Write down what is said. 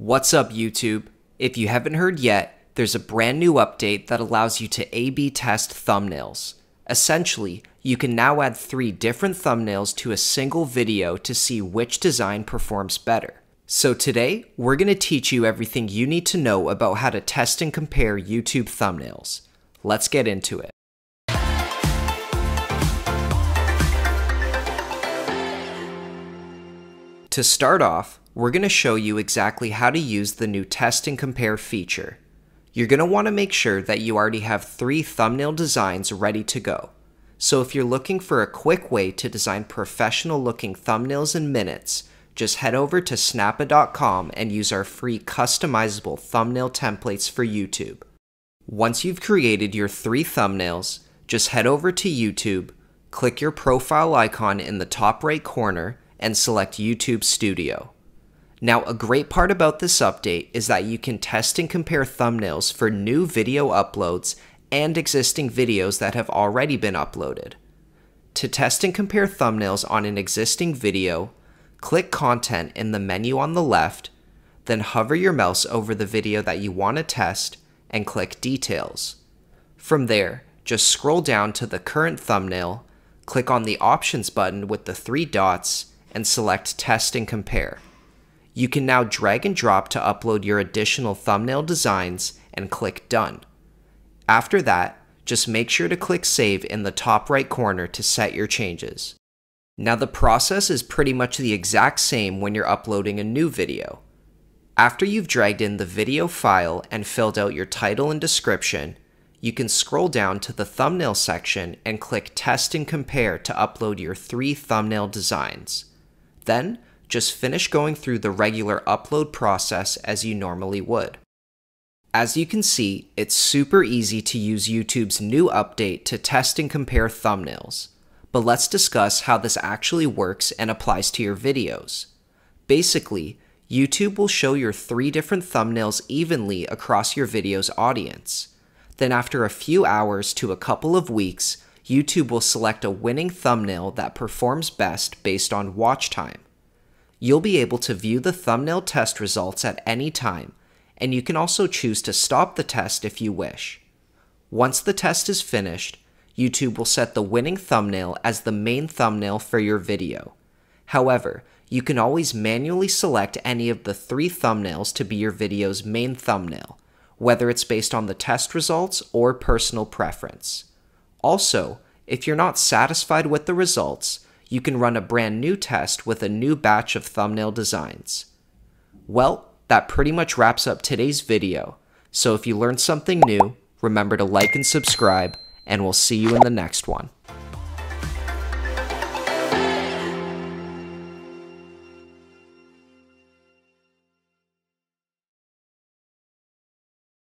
What's up, YouTube? If you haven't heard yet, there's a brand new update that allows you to A B test thumbnails. Essentially, you can now add three different thumbnails to a single video to see which design performs better. So today, we're going to teach you everything you need to know about how to test and compare YouTube thumbnails. Let's get into it. To start off, we're going to show you exactly how to use the new test and compare feature. You're going to want to make sure that you already have three thumbnail designs ready to go. So if you're looking for a quick way to design professional looking thumbnails in minutes, just head over to snappa.com and use our free customizable thumbnail templates for YouTube. Once you've created your three thumbnails, just head over to YouTube, click your profile icon in the top right corner, and select YouTube Studio. Now, a great part about this update is that you can test and compare thumbnails for new video uploads and existing videos that have already been uploaded. To test and compare thumbnails on an existing video, click Content in the menu on the left, then hover your mouse over the video that you want to test and click Details. From there, just scroll down to the current thumbnail, click on the Options button with the three dots, and select Test and Compare. You can now drag and drop to upload your additional thumbnail designs and click Done. After that, just make sure to click Save in the top right corner to set your changes. Now the process is pretty much the exact same when you're uploading a new video. After you've dragged in the video file and filled out your title and description, you can scroll down to the thumbnail section and click Test and Compare to upload your three thumbnail designs. Then, just finish going through the regular upload process as you normally would. As you can see, it's super easy to use YouTube's new update to test and compare thumbnails. But let's discuss how this actually works and applies to your videos. Basically, YouTube will show your three different thumbnails evenly across your video's audience. Then after a few hours to a couple of weeks, YouTube will select a winning thumbnail that performs best based on watch time. You'll be able to view the thumbnail test results at any time, and you can also choose to stop the test if you wish. Once the test is finished, YouTube will set the winning thumbnail as the main thumbnail for your video. However, you can always manually select any of the three thumbnails to be your video's main thumbnail, whether it's based on the test results or personal preference. Also, if you're not satisfied with the results, you can run a brand new test with a new batch of thumbnail designs. Well, that pretty much wraps up today's video. So if you learned something new, remember to like and subscribe, and we'll see you in the next one.